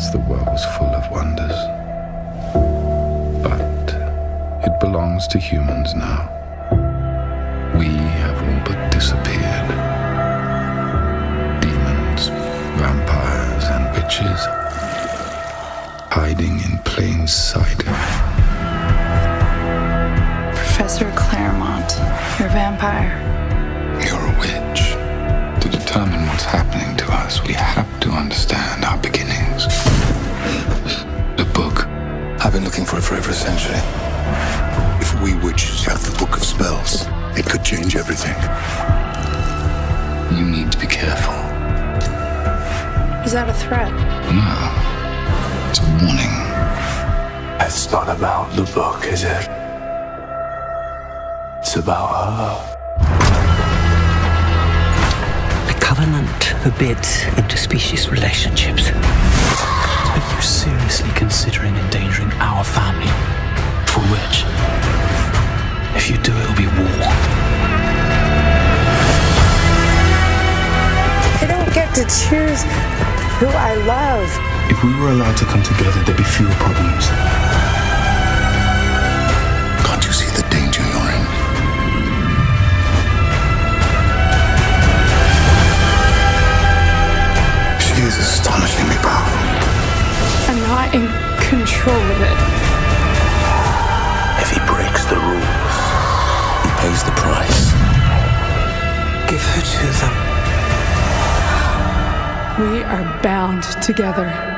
once the world was full of wonders. But it belongs to humans now. We have all but disappeared. Demons, vampires, and witches hiding in plain sight. Professor Clairmont, you're a vampire. You're a witch. To determine what's happening I've been looking for it for over a century. If we witches have the book of spells, it could change everything. You need to be careful. Is that a threat? No. It's a warning. It's not about the book, is it? It's about her. The Covenant forbids interspecies relationships. To choose who I love. If we were allowed to come together, there'd be fewer problems. Can't you see the danger you're in? She is astonishingly powerful. I'm not in control of it. If he breaks the rules, he pays the price. Give her to them. We are bound together.